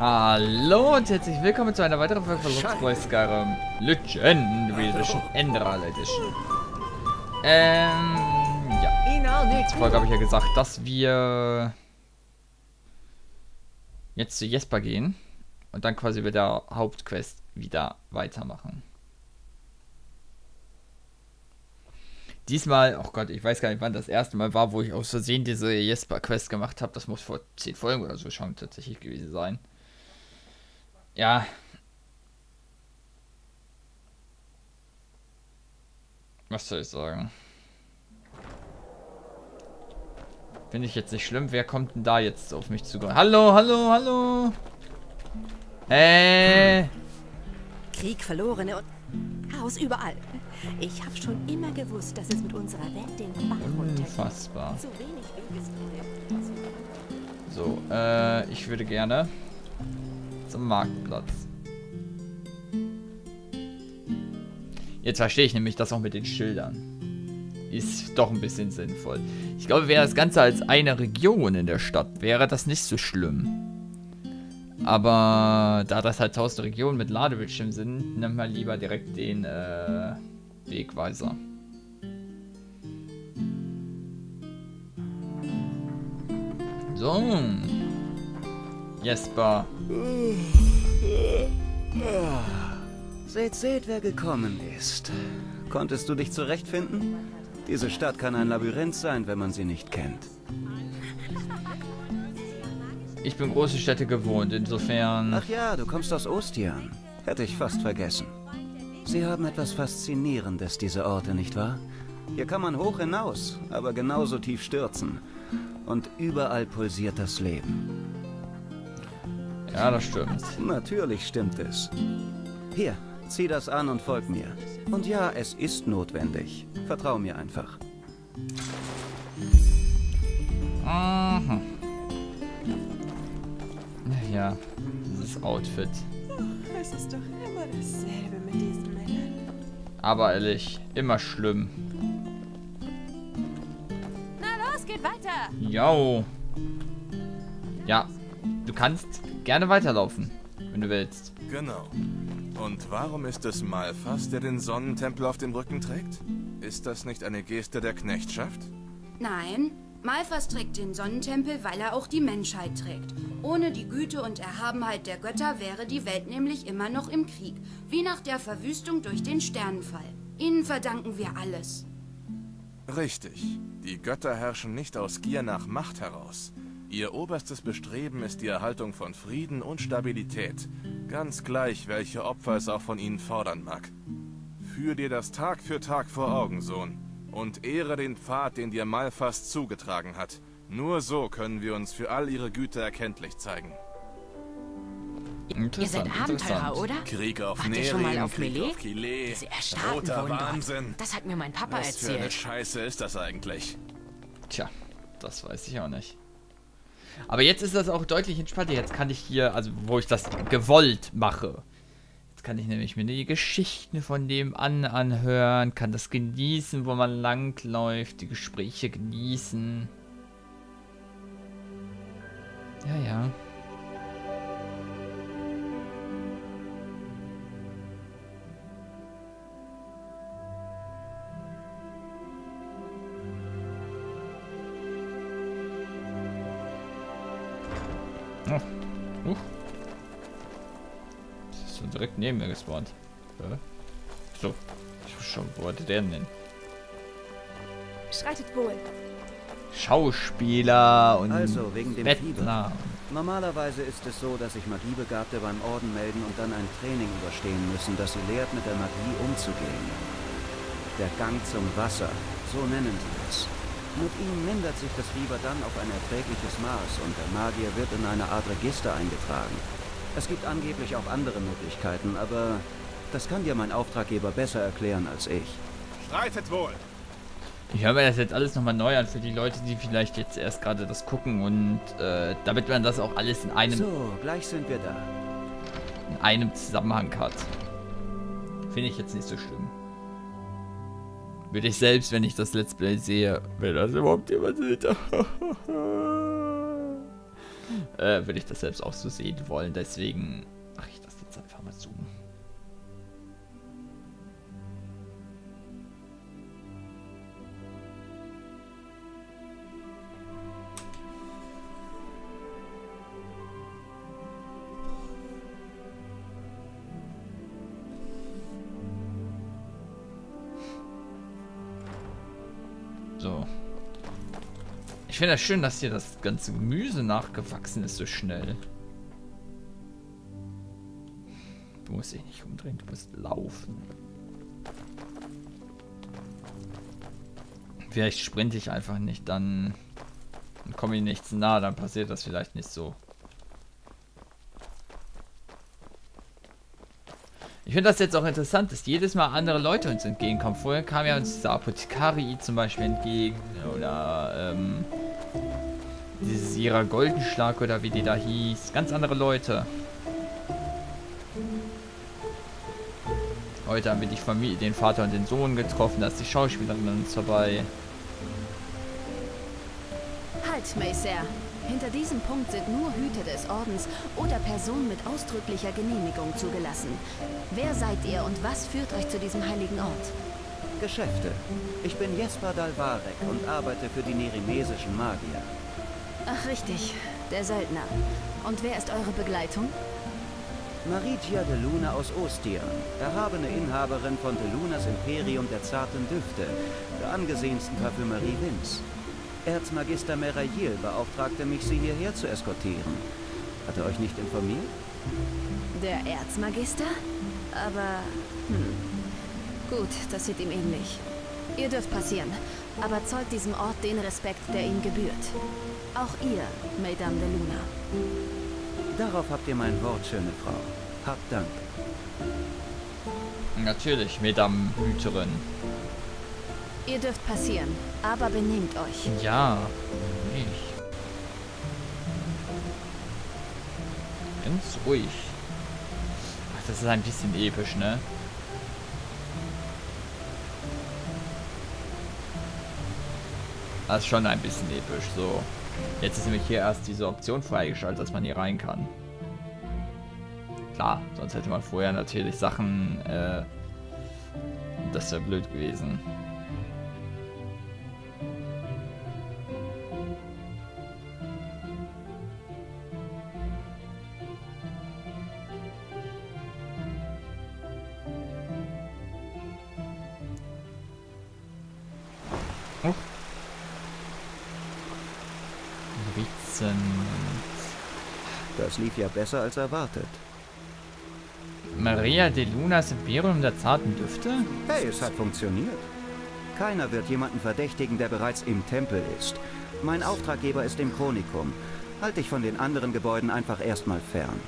Hallo und herzlich willkommen zu einer weiteren Folge von Let's Play Skyrim Legendary Edition Enderal Edition. Ähm, ja. Letzte Folge habe ich ja gesagt, dass wir jetzt zu Jesper gehen und dann quasi mit der Hauptquest wieder weitermachen. Diesmal, oh Gott, ich weiß gar nicht, wann das erste Mal war, wo ich aus Versehen diese Jesper-Quest gemacht habe. Das muss vor 10 Folgen oder so schon tatsächlich gewesen sein. Ja. Was soll ich sagen? Finde ich jetzt nicht schlimm. Wer kommt denn da jetzt auf mich zu? Hallo, hallo, hallo. Hey. Krieg, Verlorene und Chaos überall. Ich habe schon immer gewusst, dass es mit unserer Welt den Bach runtergeht. Unfassbar. So, äh, ich würde gerne zum Marktplatz. Jetzt verstehe ich nämlich das auch mit den Schildern. Ist doch ein bisschen sinnvoll. Ich glaube, wäre das Ganze als eine Region in der Stadt, wäre das nicht so schlimm. Aber da das halt tausend Regionen mit Ladebildschirm sind, nimm mal lieber direkt den äh, Wegweiser. So. Jesper. Seht, seht, wer gekommen ist. Konntest du dich zurechtfinden? Diese Stadt kann ein Labyrinth sein, wenn man sie nicht kennt. Ich bin große Städte gewohnt, insofern... Ach ja, du kommst aus Ostian. Hätte ich fast vergessen. Sie haben etwas Faszinierendes, diese Orte, nicht wahr? Hier kann man hoch hinaus, aber genauso tief stürzen. Und überall pulsiert das Leben. Ja, das stimmt. Natürlich stimmt es. Hier, zieh das an und folg mir. Und ja, es ist notwendig. Vertrau mir einfach. Mhm. Ja, dieses Outfit. Es ist doch immer dasselbe mit diesen Männern. Aber ehrlich, immer schlimm. Na los, geht weiter. Jo. Ja, du kannst gerne weiterlaufen, wenn du willst. Genau. Und warum ist es Malfas, der den Sonnentempel auf dem Rücken trägt? Ist das nicht eine Geste der Knechtschaft? Nein, Malfas trägt den Sonnentempel, weil er auch die Menschheit trägt. Ohne die Güte und Erhabenheit der Götter wäre die Welt nämlich immer noch im Krieg, wie nach der Verwüstung durch den Sternenfall. Ihnen verdanken wir alles. Richtig. Die Götter herrschen nicht aus Gier nach Macht heraus. Ihr oberstes Bestreben ist die Erhaltung von Frieden und Stabilität. Ganz gleich, welche Opfer es auch von ihnen fordern mag. Führ dir das Tag für Tag vor Augen, Sohn. Und ehre den Pfad, den dir Malfas zugetragen hat. Nur so können wir uns für all ihre Güte erkenntlich zeigen. Ihr seid Abenteurer, oder? Krieg auf Wart schon mal auf Krieg Melee? auf Kile, Diese roter. Wahnsinn. Das hat mir mein Papa Was für eine erzählt. Scheiße ist das eigentlich? Tja, das weiß ich auch nicht. Aber jetzt ist das auch deutlich entspannter. Jetzt kann ich hier, also wo ich das gewollt mache. Jetzt kann ich nämlich mir die Geschichten von dem an anhören, kann das genießen, wo man langläuft, die Gespräche genießen. Ja, ja. Oh. Uh. Das ist so direkt neben mir gespawnt. Ja. So. Ich schon, wo hatte der denn? hin? Schreitet wohl. Schauspieler und Also, wegen dem Bettler. Normalerweise ist es so, dass sich Magiebegabte beim Orden melden und dann ein Training überstehen müssen, das sie lehrt, mit der Magie umzugehen. Der Gang zum Wasser, so nennen sie es. Mit ihm mindert sich das Fieber dann auf ein erträgliches Maß und der Magier wird in eine Art Register eingetragen. Es gibt angeblich auch andere Möglichkeiten, aber das kann dir mein Auftraggeber besser erklären als ich. Streitet wohl! Ich höre mir das jetzt alles nochmal neu an für die Leute, die vielleicht jetzt erst gerade das gucken und äh, damit man das auch alles in einem, So, gleich sind wir da. in einem Zusammenhang hat. Finde ich jetzt nicht so schlimm. Würde ich selbst, wenn ich das Let's Play sehe, wenn das überhaupt jemand sieht. äh, würde ich das selbst auch so sehen wollen. Deswegen mache ich das jetzt einfach mal so. Ich finde das schön, dass hier das ganze Gemüse nachgewachsen ist so schnell. Du musst dich nicht umdrehen, du musst laufen. Vielleicht sprinte ich einfach nicht, dann komme ich nicht zu nah, dann passiert das vielleicht nicht so. Ich finde das jetzt auch interessant, dass jedes Mal andere Leute uns entgegenkommen. Vorher kam ja uns dieser Apothekari zum Beispiel entgegen. Oder, ähm, dieses ihrer Goldenschlag oder wie die da hieß. Ganz andere Leute. Heute haben wir die Familie, den Vater und den Sohn getroffen. Da ist die Schauspielerin an uns vorbei. Halt, Mayser. Hinter diesem Punkt sind nur Hüter des Ordens oder Personen mit ausdrücklicher Genehmigung zugelassen. Wer seid ihr und was führt euch zu diesem heiligen Ort? Geschäfte. Ich bin Jesper Dalvarek und arbeite für die nerimesischen Magier. Ach, richtig. Der Söldner. Und wer ist eure Begleitung? Marigia de Luna aus Ostia, erhabene Inhaberin von de Lunas Imperium der zarten Düfte, der angesehensten Parfümerie Vins. Erzmagister Merayil beauftragte mich, sie hierher zu eskortieren. Hat er euch nicht informiert? Der Erzmagister? Aber, hm. Gut, das sieht ihm ähnlich. Ihr dürft passieren, aber zollt diesem Ort den Respekt, der ihm gebührt. Auch ihr, Mesdames de Luna. Darauf habt ihr mein Wort, schöne Frau. Habt Dank. Natürlich, Madame Hüterin. Ihr dürft passieren, aber benehmt euch. Ja, ich. Ganz ruhig. Ach, das ist ein bisschen episch, ne? Das ist schon ein bisschen episch, so. Jetzt ist nämlich hier erst diese Option freigeschaltet, dass man hier rein kann. Klar, sonst hätte man vorher natürlich Sachen, äh, das wäre blöd gewesen. Oh. Ritzen. Das lief ja besser als erwartet. Maria de Lunas Imperium der zarten Düfte? Hey, es hat funktioniert. Keiner wird jemanden verdächtigen, der bereits im Tempel ist. Mein Auftraggeber ist im Chronikum. Halt dich von den anderen Gebäuden einfach erstmal fern.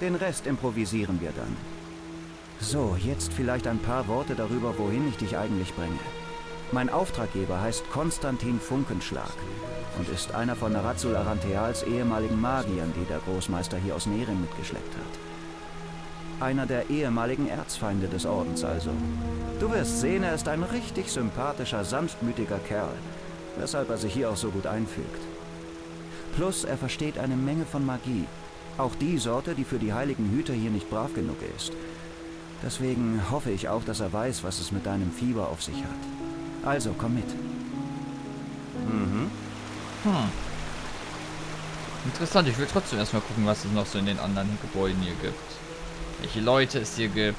Den Rest improvisieren wir dann. So, jetzt vielleicht ein paar Worte darüber, wohin ich dich eigentlich bringe. Mein Auftraggeber heißt Konstantin Funkenschlag und ist einer von Narazul Arantheals ehemaligen Magiern, die der Großmeister hier aus Nerim mitgeschleppt hat. Einer der ehemaligen Erzfeinde des Ordens also. Du wirst sehen, er ist ein richtig sympathischer, sanftmütiger Kerl, weshalb er sich hier auch so gut einfügt. Plus, er versteht eine Menge von Magie. Auch die Sorte, die für die heiligen Hüter hier nicht brav genug ist. Deswegen hoffe ich auch, dass er weiß, was es mit deinem Fieber auf sich hat. Also, komm mit. Mhm. Hm. Interessant, ich will trotzdem erstmal gucken, was es noch so in den anderen Gebäuden hier gibt. Welche Leute es hier gibt.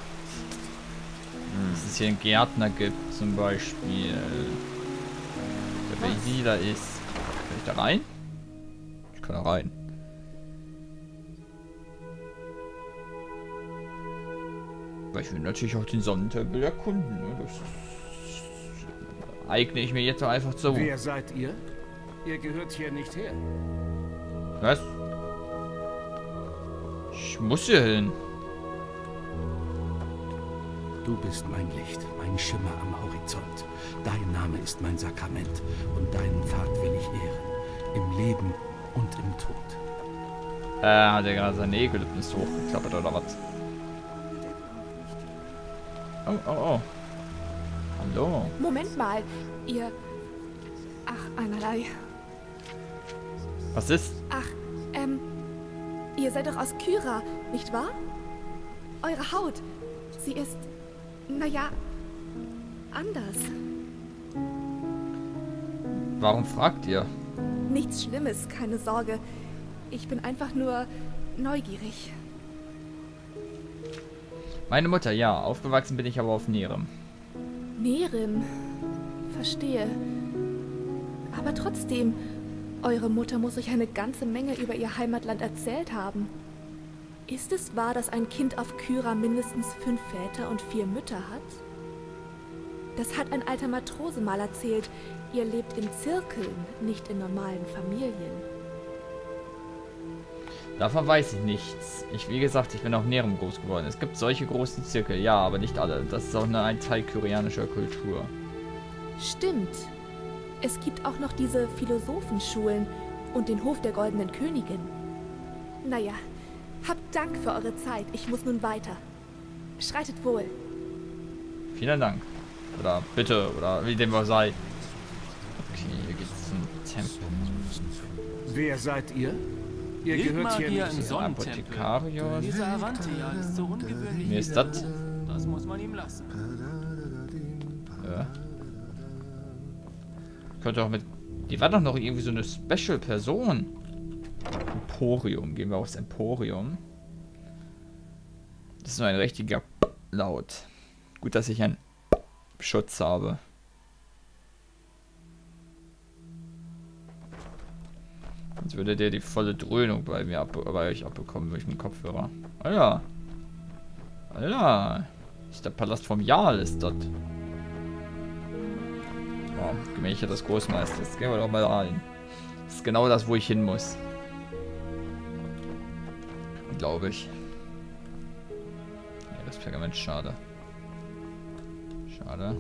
Dass es hier einen Gärtner gibt, zum Beispiel. Der wie da ist. Kann ich da rein? Ich kann da rein. Weil ich will natürlich auch den Sonnentempel erkunden. Ne? Das eigne ich mir jetzt einfach so. Wer seid ihr? Ihr gehört hier nicht her. Was? Ich muss hier hin. Du bist mein Licht, mein Schimmer am Horizont. Dein Name ist mein Sakrament und deinen Pfad will ich ehren. Im Leben und im Tod. Äh, hat er gerade seine Egellippen hochgeklappert oder was? Oh, oh, oh. Hallo. Moment mal, ihr... Ach, einerlei. Was ist? Ach, ähm, Ihr seid doch aus Kyra, nicht wahr? Eure Haut, sie ist, naja, anders. Warum fragt ihr? Nichts Schlimmes, keine Sorge. Ich bin einfach nur neugierig. Meine Mutter, ja. Aufgewachsen bin ich aber auf Nerem. Nerem. Verstehe. Aber trotzdem, eure Mutter muss euch eine ganze Menge über ihr Heimatland erzählt haben. Ist es wahr, dass ein Kind auf Kyra mindestens fünf Väter und vier Mütter hat? Das hat ein alter Matrose mal erzählt. Ihr lebt in Zirkeln, nicht in normalen Familien. Davon weiß ich nichts. Ich, wie gesagt, ich bin auf Nerem groß geworden. Es gibt solche großen Zirkel, ja, aber nicht alle. Das ist auch eine, ein Teil koreanischer Kultur. Stimmt. Es gibt auch noch diese Philosophenschulen und den Hof der Goldenen Königin. Naja, habt Dank für eure Zeit. Ich muss nun weiter. Schreitet wohl. Vielen Dank. Oder bitte, oder wie dem auch sei. Okay, hier geht's zum Tempel. Wer seid ihr? Ihr gehört hier nicht. im Sonnentempel. Dieser Avantia ist so ungewöhnlich. Mir ist das. Das muss man ihm lassen. Ja. Könnte auch mit. Die war doch noch irgendwie so eine Special-Person. Emporium. Gehen wir aufs Emporium. Das ist nur ein richtiger Laut. Gut, dass ich einen Schutz habe. Sonst würde der die volle Dröhnung bei mir ab bei euch abbekommen durch den Kopfhörer. Alter. Alter. Das ist der Palast vom Jarl, ist das. Gemächer des Großmeisters. Gehen wir doch mal rein. Das ist genau das, wo ich hin muss. Glaube ich. Ja, das Pergament, schade. Schade.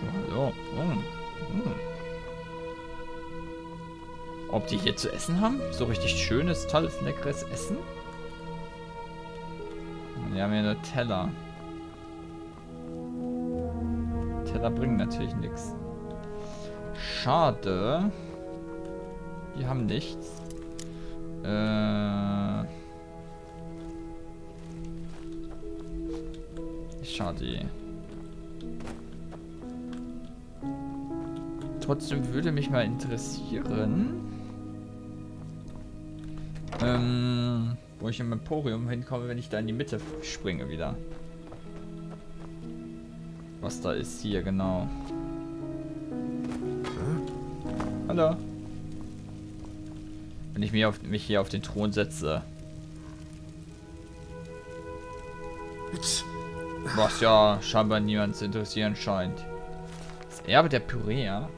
Oh, hallo. Oh. Hm. Ob die hier zu essen haben? So richtig schönes, tolles, leckeres Essen? Wir haben ja nur Teller. Teller bringen natürlich nichts. Schade. Die haben nichts. Äh. Schade. Trotzdem würde mich mal interessieren, ähm, wo ich im Emporium hinkomme, wenn ich da in die Mitte springe wieder. Was da ist hier genau. Hallo. Wenn ich mich, auf, mich hier auf den Thron setze. Was ja scheinbar niemand zu interessieren scheint. Das Erbe der Pyrea.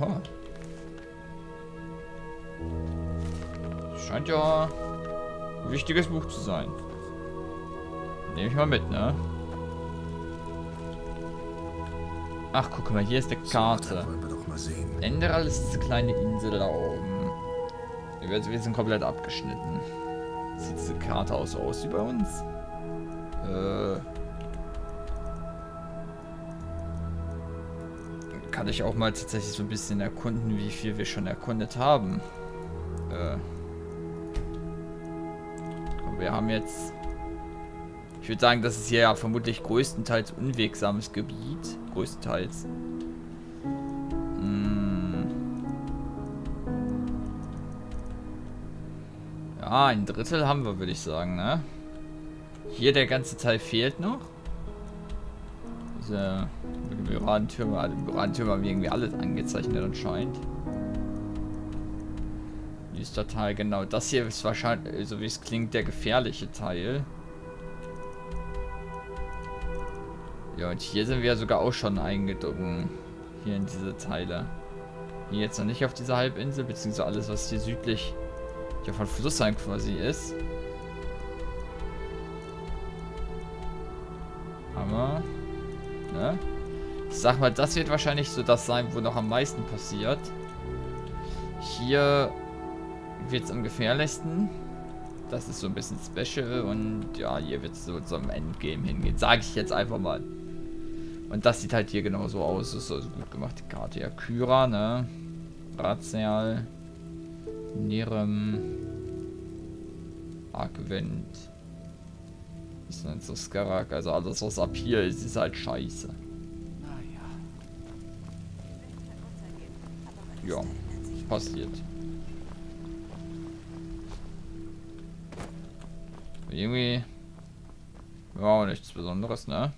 Oh. Scheint ja ein wichtiges Buch zu sein. Nehme ich mal mit, ne? Ach, guck mal, hier ist eine Karte. Enderal ist diese kleine Insel da oben. Wir, sind komplett abgeschnitten. Sieht diese Karte auch so aus wie bei uns? Äh. Kann ich auch mal tatsächlich so ein bisschen erkunden, wie viel wir schon erkundet haben. Äh. Wir haben jetzt. Ich würde sagen, das ist hier ja vermutlich größtenteils unwegsames Gebiet. Größtenteils. Hm. Ja, ein Drittel haben wir, würde ich sagen, ne? Hier der ganze Teil fehlt noch. Diese Uranentürme, also haben irgendwie alles angezeichnet anscheinend. Der Teil genau? Das hier ist wahrscheinlich, so wie es klingt, der gefährliche Teil. Ja, und hier sind wir sogar auch schon eingedrungen. Hier in diese Teile. Hier jetzt noch nicht auf dieser Halbinsel, beziehungsweise alles, was hier südlich ja, von Flussheim quasi ist. Aber, ne? Ich sag mal, das wird wahrscheinlich so das sein, wo noch am meisten passiert. Hier wird es am gefährlichsten. Das ist so ein bisschen special und ja, hier wird es so zum Endgame hingehen. Sage ich jetzt einfach mal. Und das sieht halt hier genauso aus. Das ist also gut gemacht, die Karte. Ja, Kyra, ne? Razial. Nerem. Argwend. Ist nicht so Skarak. Also alles was ab hier ist, ist halt scheiße. Ja, passiert. Irgendwie auch nichts Besonderes, ne?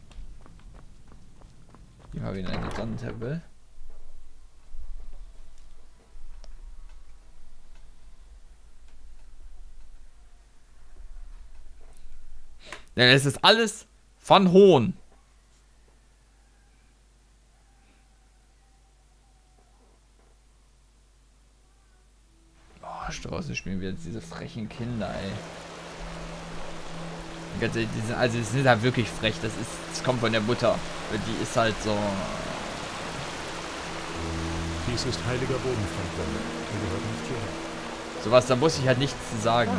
Hier habe ich einen Sonnentempel. Denn es ist alles von Hohn. Boah, draußen spielen wir jetzt diese frechen Kinder, ey. Ehrlich, die sind- Also, die sind halt wirklich frech. Das ist, das kommt von der Mutter. Die ist halt so. Dies ist heiliger Boden, Fremdwelle. Er gehört nicht hierher. Sowas, da muss ich halt nichts zu sagen.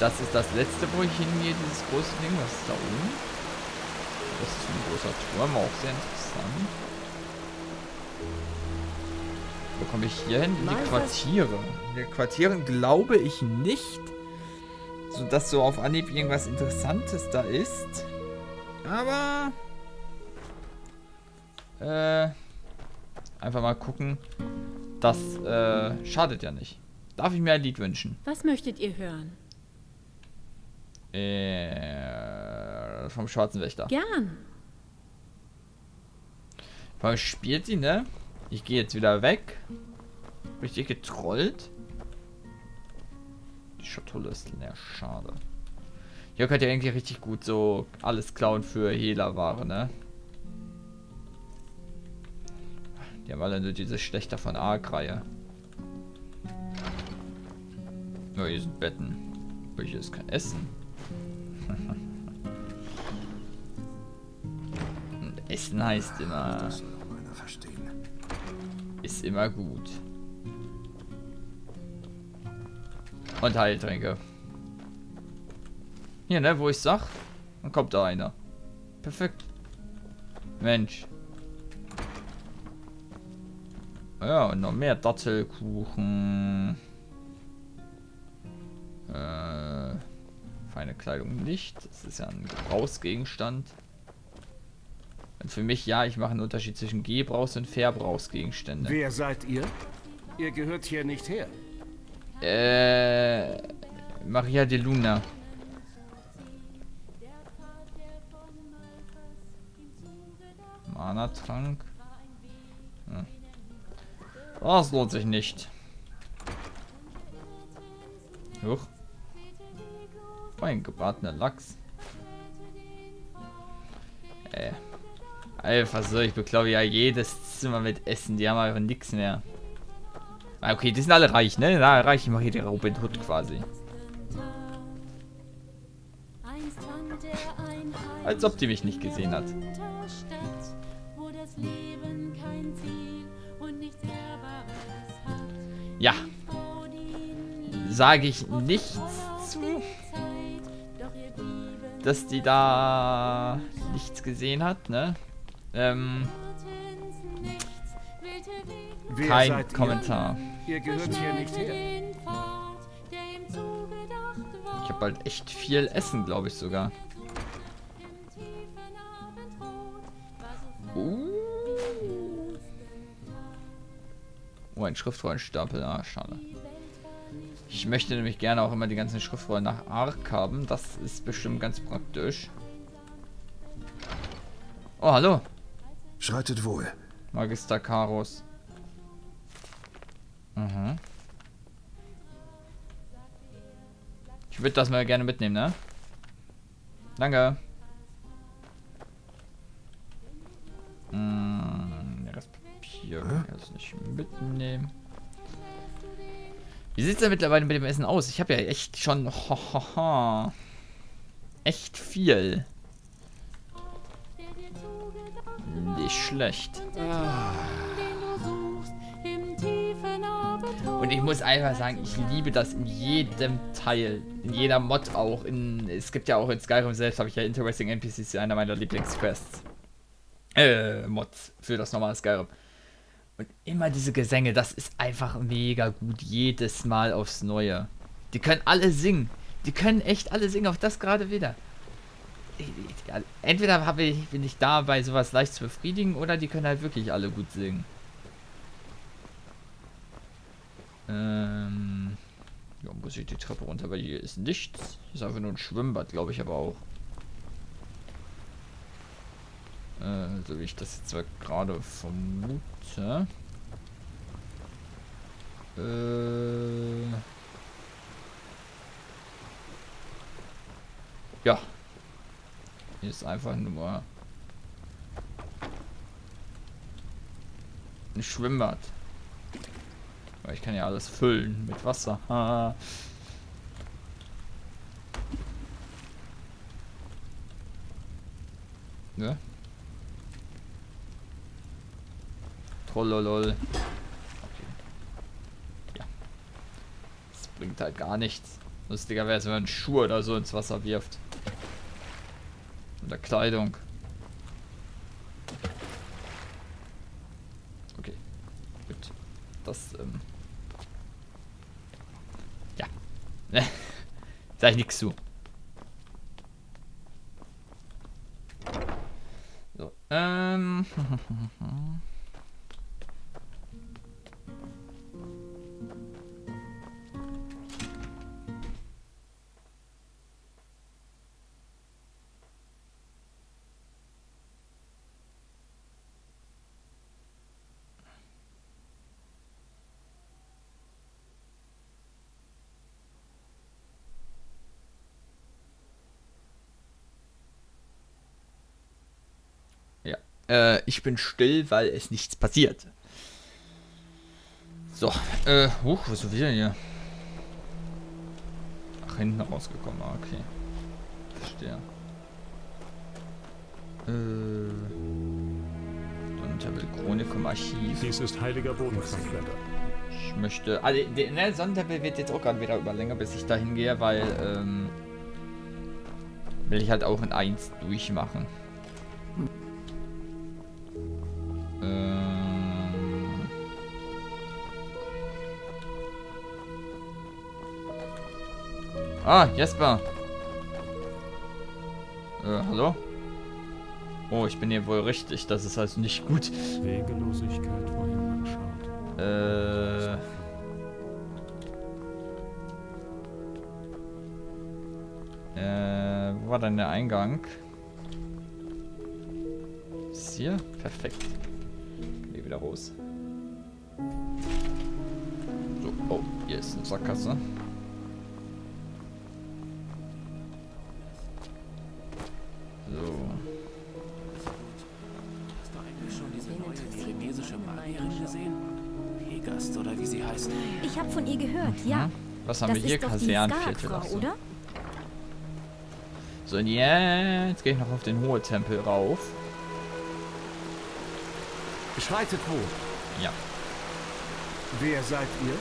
Das ist das letzte, wo ich hingehe, dieses große Ding. Was ist da oben? Das ist ein großer Turm, auch sehr interessant. Wo komme ich hier hin? In die Quartiere. In den Quartieren glaube ich nicht, so dass so auf Anhieb irgendwas Interessantes da ist. Aber... Äh... Einfach mal gucken. Das äh, schadet ja nicht. Darf ich mir ein Lied wünschen? Was möchtet ihr hören? Äh, vom Schwarzen Wächter. Gern. Vor allem spielt sie, ne? Ich gehe jetzt wieder weg. Richtig getrollt. Die Schatulle ist leer, schade. Hier könnt ihr eigentlich richtig gut so alles klauen für Hehlerware, ne? Die haben alle nur diese Schlechter von Ark-Reihe. Nur hier sind Betten. Aber hier ist kein Essen. Und Essen heißt immer. Ist immer gut. Und Heiltränke. Hier, ne, wo ich sag, dann kommt da einer. Perfekt. Mensch. Ja, und noch mehr Dattelkuchen. Äh, feine Kleidung nicht. Das ist ja ein Gebrauchsgegenstand. Und für mich, ja, ich mache einen Unterschied zwischen Gebrauchs- und Verbrauchsgegenstände. Wer seid ihr? Ihr gehört hier nicht her. Äh, Maria de Luna. Mana-Trank. Hm. Das lohnt sich nicht. Huch. Mein gebratener Lachs. Äh. Einfach so, ich beklaue ja jedes Zimmer mit Essen, die haben einfach nichts mehr. Ah, okay, die sind alle reich, ne? Na, reich, ich mache hier die Robin Hood quasi. Als ob die mich nicht gesehen hat. Ja. Sage ich nichts zu. Dass die da nichts gesehen hat, ne? Ähm, Wer kein seid ihr? Kommentar. Ihr gehört hier nicht her. Ich habe halt echt viel Essen, glaube ich sogar. Uh. Oh, ein Schriftrollenstapel. Ah, schade. Ich möchte nämlich gerne auch immer die ganzen Schriftrollen nach Arc haben. Das ist bestimmt ganz praktisch. Oh, hallo. Schreitet wohl. Magister Karos. Mhm. Ich würde das mal gerne mitnehmen, ne? Danke. Hm, das Papier kann ich das nicht mitnehmen. Wie sieht es denn mittlerweile mit dem Essen aus? Ich habe ja echt schon ho, ho, ho, echt viel. Nicht schlecht. Und ich muss einfach sagen, ich liebe das in jedem Teil, in jeder Mod auch. In, es gibt ja auch in Skyrim selbst, habe ich ja Interesting NPCs, einer meiner Lieblingsquests. Äh, Mods für das normale Skyrim. Und immer diese Gesänge, das ist einfach mega gut. Jedes Mal aufs Neue. Die können alle singen. Die können echt alle singen, auf das gerade wieder. Entweder ich, bin ich da bei sowas leicht zu befriedigen oder die können halt wirklich alle gut singen. Ähm. Ja, muss ich die Treppe runter, weil hier ist nichts. Hier ist einfach nur ein Schwimmbad, glaube ich aber auch. Äh, so wie ich das jetzt gerade vermute. Äh. Ja. Hier ist einfach nur ein Schwimmbad. Weil ich kann ja alles füllen mit Wasser. Ha. Ne? Trollolol. Okay. Ja. Das bringt halt gar nichts. Lustiger wäre es, wenn man Schuhe oder so ins Wasser wirft. Oder Kleidung. Okay. Gut. Das, ähm. Ja. Ne. Sag ich nichts zu. So. Ähm. Äh, ich bin still, weil es nichts passiert. So, äh, huch, was ist wieder hier? Ach, hinten rausgekommen, ah, okay. Verstehe. Äh. Sonnentempel Chronikum Archiv. Dies ist heiliger Boden. Ich möchte. Also, der ne, Sonnentempel wird jetzt auch gerade wieder über länger, bis ich da hingehe, weil, ähm. Will ich halt auch in 1 durchmachen. Ähm. Ah, Jesper. Äh, hallo? Oh, ich bin hier wohl richtig. Das ist also nicht gut. Wegelosigkeit, wohin man schaut. Äh. Äh, wo war denn der Eingang? Ist hier? Perfekt. Wieder raus. So, oh, hier ist eine Sackgasse. So. Hast du eigentlich schon diese neue vietnamesische Magierin gesehen? Hegast oder wie sie heißt. Ich habe von ihr gehört, ja. Hm? Was haben das wir hier? ist doch die Kasernviertel. Skarak-Frau, ach so. oder? So, und jetzt gehe ich noch auf den Hohe Tempel rauf. Schreitet wohl. Ja. Wer seid ihr?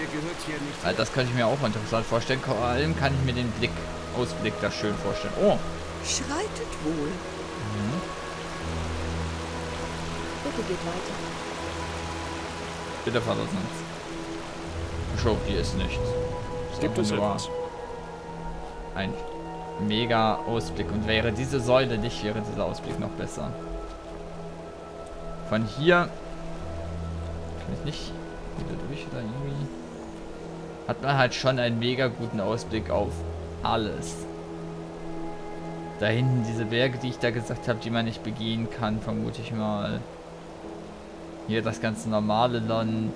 Ihr gehört hier nicht. Also das könnte ich mir auch interessant vorstellen. Vor allem kann ich mir den Blick, Ausblick da schön vorstellen. Oh, Schreitet wohl. Bitte geht weiter. bitte Vater Show, hier ist nichts. Ist Gibt es etwas? Ein mega Ausblick. Und wäre diese Säule nicht, wäre dieser Ausblick noch besser. Von hier... Kann ich nicht wieder durch oder irgendwie... Hat man halt schon einen mega guten Ausblick auf alles. Da hinten diese Berge, die ich da gesagt habe, die man nicht begehen kann, vermute ich mal. Hier das ganze normale Land.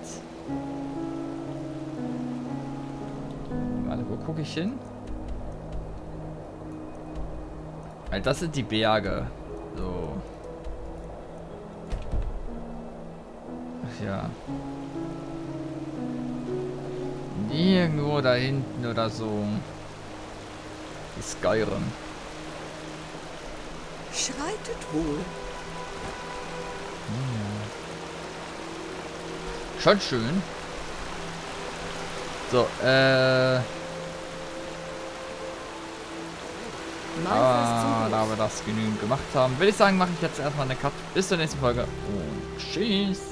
Warte, wo gucke ich hin? Weil das sind die Berge. So. Ja. Irgendwo da hinten oder so. Die Skyrim. Schreitet wohl. Schon schön. So, äh. Ah, da wir das genügend gemacht haben, würde ich sagen, mache ich jetzt erstmal eine Cut. Bis zur nächsten Folge und tschüss.